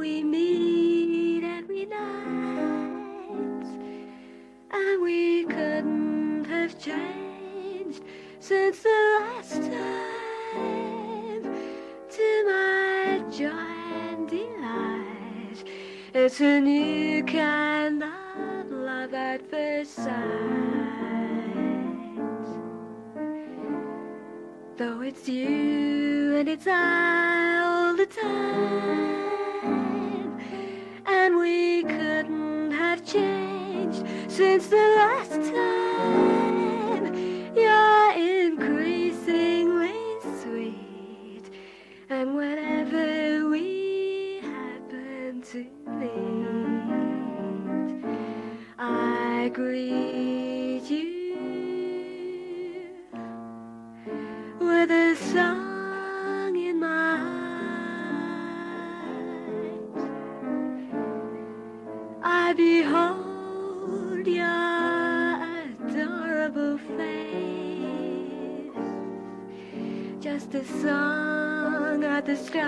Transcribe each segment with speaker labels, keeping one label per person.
Speaker 1: we meet and we and we couldn't have changed since the last time. To my joy and delight, it's a new kind of love at first sight. Though it's you and it's I all the time. Since the last time. You're increasingly sweet, and whenever we happen to meet, I greet you with a song in my eyes. I behold just a song at the start,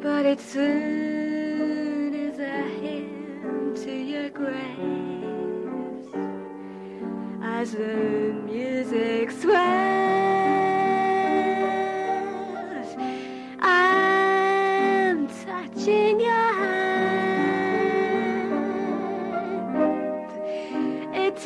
Speaker 1: but it soon is a hymn to your grace as the music swells. I'm touching your hand. It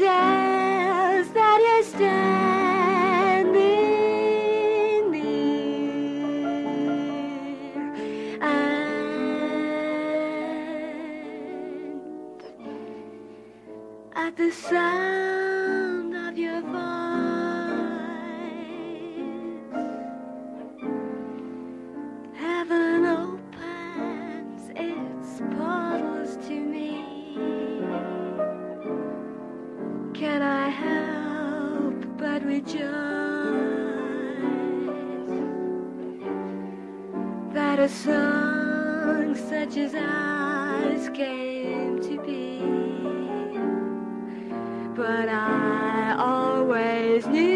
Speaker 1: at the sound of your voice. Heaven opens its portals to me. Can I help but rejoice that a song such as ours came but I always knew